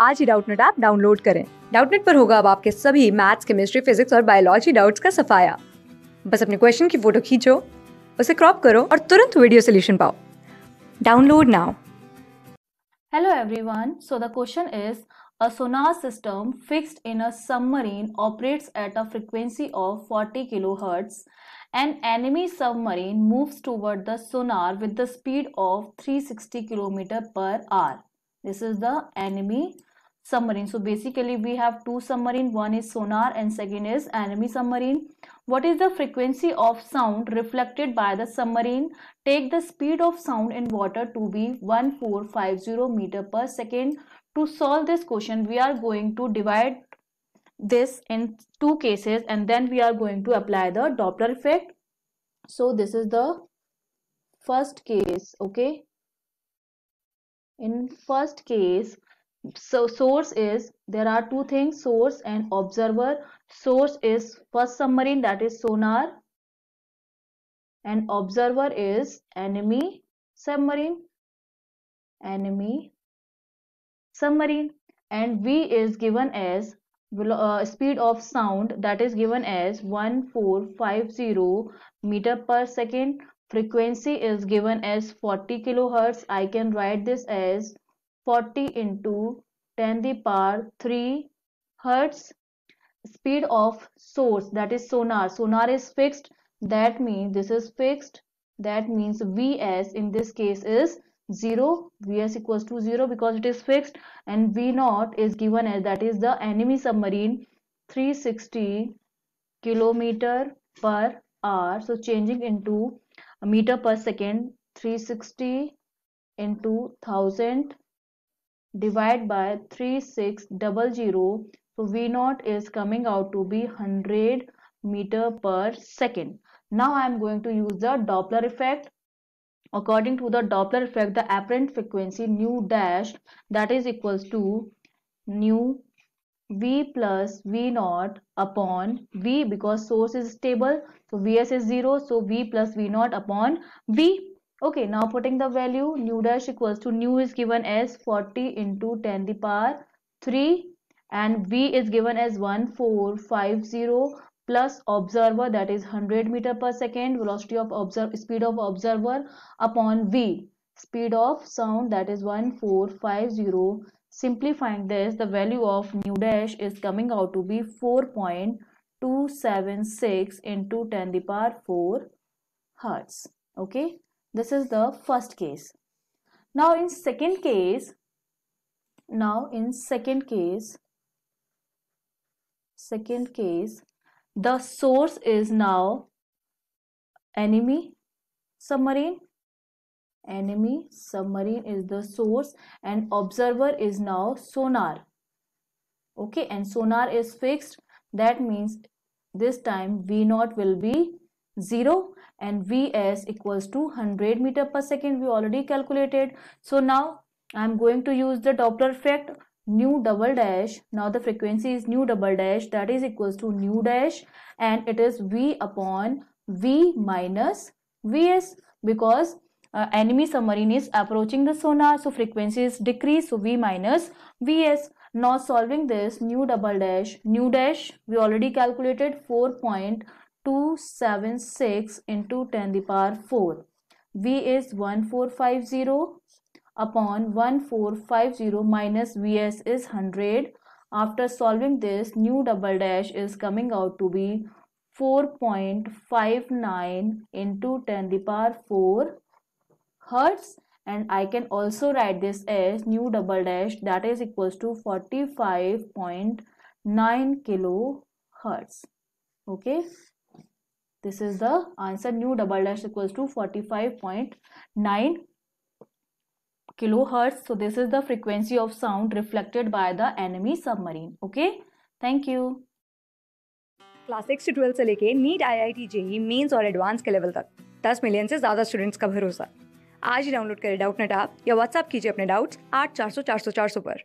आज ही Doubtnut app download करें डाउटनेट पर होगा अब आपके सभी मैथ्स केमिस्ट्री फिजिक्स और बायोलॉजी डाउट्स का सफाया बस अपने क्वेश्चन की फ़ोटो खींचो उसे क्रॉप करो और तुरंत वीडियो सोल्यूशन पाओ download now Hello everyone. So the question is a sonar system fixed in a submarine operates at a frequency of 40 kilohertz. An enemy submarine moves toward the sonar with the speed of 360 km per hour. This is the enemy submarine. So basically we have two submarine. One is sonar and second is enemy submarine. What is the frequency of sound reflected by the submarine? Take the speed of sound in water to be 1450 meter per second. To solve this question, we are going to divide this in two cases and then we are going to apply the Doppler effect. So this is the first case, okay? In first case, so source is there are two things source and observer. Source is first submarine that is sonar. And observer is enemy submarine. Enemy submarine. And v is given as uh, speed of sound that is given as 1450 meter per second. Frequency is given as 40 kilohertz. I can write this as 40 into 10 the power 3 hertz speed of source that is sonar. Sonar is fixed. That means this is fixed. That means vs in this case is 0 vs equals to 0 because it is fixed. And v naught is given as that is the enemy submarine 360 kilometer per hour. So changing into a meter per second 360 into 1000 divide by 3600 so v naught is coming out to be 100 meter per second. Now i am going to use the doppler effect. According to the doppler effect the apparent frequency nu dash that is equals to nu v plus v naught upon v because source is stable. So vs is 0 so v plus v naught upon v Okay, now putting the value nu dash equals to nu is given as 40 into 10 the power 3 and v is given as 1450 plus observer that is 100 meter per second velocity of observe speed of observer upon v. Speed of sound that is 1450 simplifying this the value of nu dash is coming out to be 4.276 into 10 the power 4 hertz. Okay this is the first case. Now in second case, now in second case, second case, the source is now enemy submarine. Enemy submarine is the source and observer is now sonar. Okay and sonar is fixed. That means this time v naught will be 0 and Vs equals to 100 meter per second we already calculated. So now I am going to use the Doppler effect nu double dash now the frequency is nu double dash that is equals to nu dash and it is v upon v minus vs because uh, enemy submarine is approaching the sonar so frequency is decreased so v minus vs now solving this nu double dash nu dash we already calculated 4. 276 into 10 the power 4. V is 1450 upon 1450 minus Vs is 100. After solving this, nu double dash is coming out to be 4.59 into 10 the power 4 hertz and I can also write this as nu double dash that is equals to 45.9 kilohertz okay this is the answer nu double dash equals to 45.9 kilohertz. So this is the frequency of sound reflected by the enemy submarine. Okay. Thank you. Class six से twelfth से लेके NEET I I T JEE mains और advance के level तक 10 million से ज़्यादा students का भरोसा आज ही डाउनलोड करें डाउट नेट आप या व्हाट्सअप कीजिए अपने डाउट्स आठ चार सौ चार सौ चार सौ पर